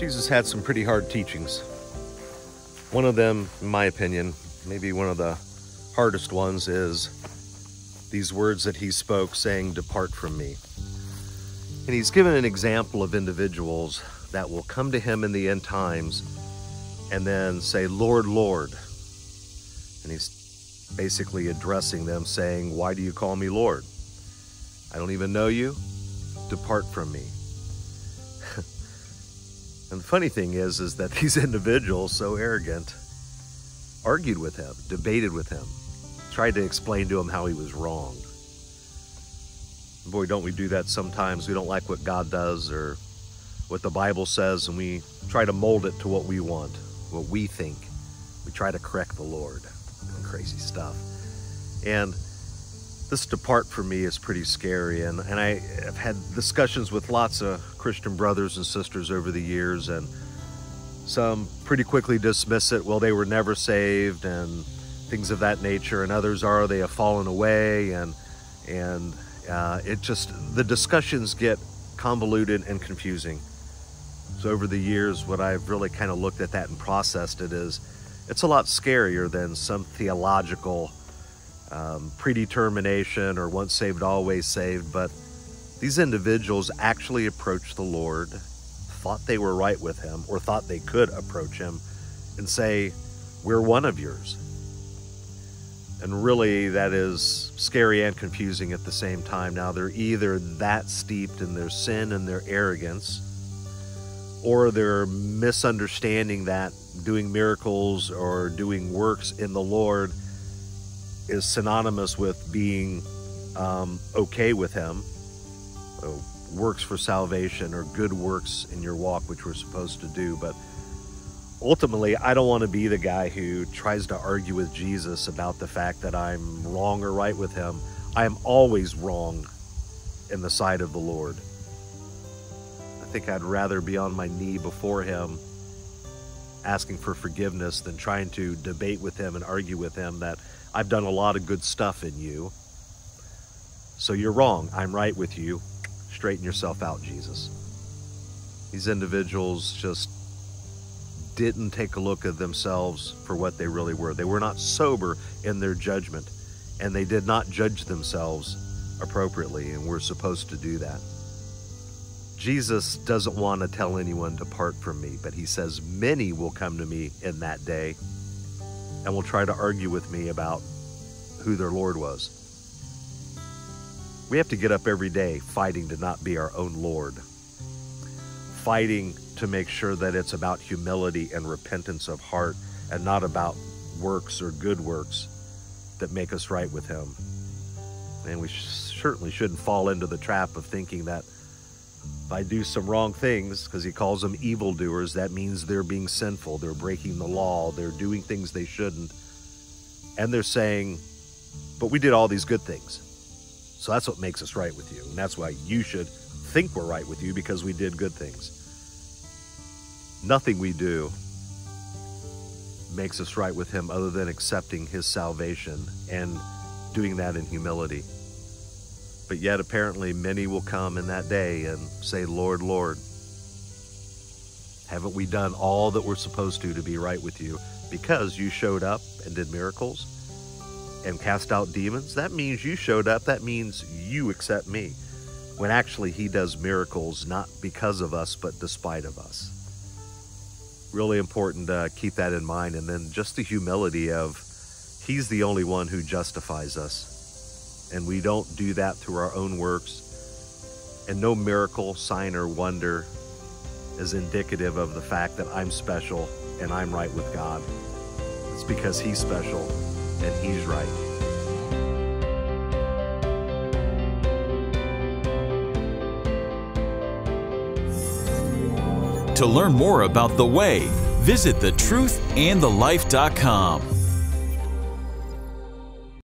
Jesus had some pretty hard teachings. One of them, in my opinion, maybe one of the hardest ones, is these words that he spoke saying, Depart from me. And he's given an example of individuals that will come to him in the end times and then say, Lord, Lord. And he's basically addressing them, saying, Why do you call me Lord? I don't even know you. Depart from me. And the funny thing is, is that these individuals, so arrogant, argued with him, debated with him, tried to explain to him how he was wrong. Boy, don't we do that sometimes? We don't like what God does or what the Bible says, and we try to mold it to what we want, what we think. We try to correct the Lord. Crazy stuff. And this depart for me is pretty scary. And, and I have had discussions with lots of Christian brothers and sisters over the years, and some pretty quickly dismiss it. Well, they were never saved, and things of that nature. And others are they have fallen away, and and uh, it just the discussions get convoluted and confusing. So over the years, what I've really kind of looked at that and processed it is, it's a lot scarier than some theological um, predetermination or once saved, always saved. But these individuals actually approached the Lord, thought they were right with Him, or thought they could approach Him and say, We're one of yours. And really, that is scary and confusing at the same time. Now, they're either that steeped in their sin and their arrogance, or they're misunderstanding that doing miracles or doing works in the Lord is synonymous with being um, okay with Him. Works for salvation or good works in your walk, which we're supposed to do. But ultimately, I don't want to be the guy who tries to argue with Jesus about the fact that I'm wrong or right with Him. I am always wrong in the sight of the Lord. I think I'd rather be on my knee before Him asking for forgiveness than trying to debate with Him and argue with Him that I've done a lot of good stuff in you. So you're wrong. I'm right with you. Straighten yourself out, Jesus. These individuals just didn't take a look at themselves for what they really were. They were not sober in their judgment, and they did not judge themselves appropriately, and we're supposed to do that. Jesus doesn't want to tell anyone, Depart from me, but he says, Many will come to me in that day and will try to argue with me about who their Lord was. We have to get up every day fighting to not be our own Lord, fighting to make sure that it's about humility and repentance of heart and not about works or good works that make us right with Him. And we certainly shouldn't fall into the trap of thinking that I do some wrong things, because he calls them evildoers, that means they're being sinful, they're breaking the law, they're doing things they shouldn't. And they're saying, but we did all these good things. So that's what makes us right with you. And that's why you should think we're right with you because we did good things. Nothing we do makes us right with him other than accepting his salvation and doing that in humility. But yet, apparently, many will come in that day and say, Lord, Lord, haven't we done all that we're supposed to to be right with you? Because you showed up and did miracles and cast out demons. That means you showed up. That means you accept me. When actually, He does miracles not because of us, but despite of us. Really important to keep that in mind. And then just the humility of He's the only one who justifies us and we don't do that through our own works. And no miracle, sign, or wonder is indicative of the fact that I'm special and I'm right with God. It's because He's special and He's right. To learn more about The Way, visit thetruthandthelife.com.